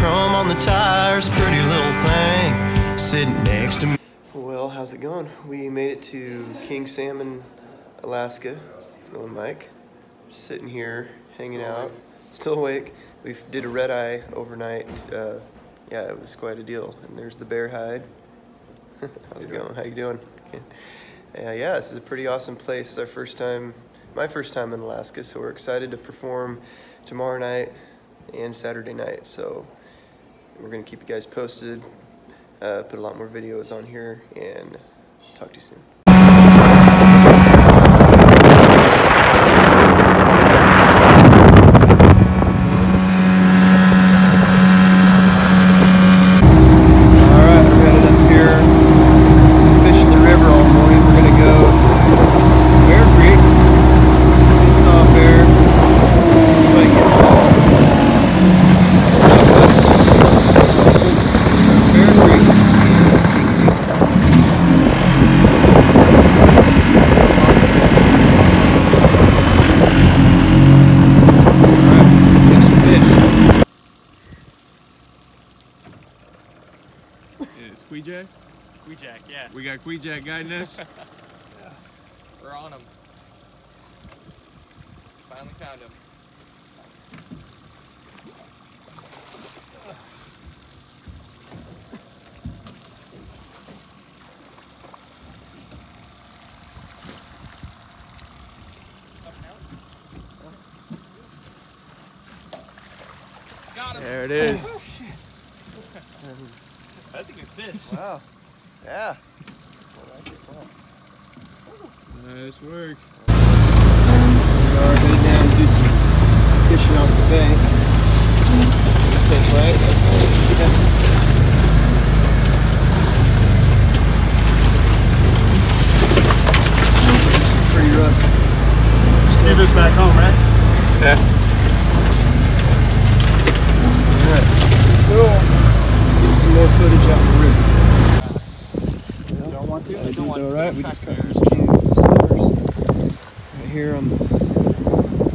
chrome on the tires, pretty little thing sitting next to me. Well, how's it going? We made it to King Salmon, Alaska. Hello, Mike. Sitting here, hanging out, still awake. We did a red eye overnight. Uh, yeah, it was quite a deal. And there's the bear hide. how's it going? How you doing? Uh, yeah, this is a pretty awesome place. It's our first time, my first time in Alaska, so we're excited to perform tomorrow night and Saturday night. So we're gonna keep you guys posted, uh, put a lot more videos on here, and talk to you soon. All right, we're headed up here, fishing the river all morning. We're gonna go to Bear Creek. We saw a bear. Like it. Bear Creek. Alright, let's catch some fish. It's Queejack. Jack, yeah. We got Queejack guiding us. yeah. We're on him. Finally found him. Got him. There it is. Oh, That's a good fish. Wow. Yeah. nice work. We are heading down to do some fishing off the bank. I right? That's right. Yeah. Pretty rough. Leave this back home, right? Alright. Get some more footage out the river. Don't want to? I did don't want though, to right? We just got these two slivers right here on the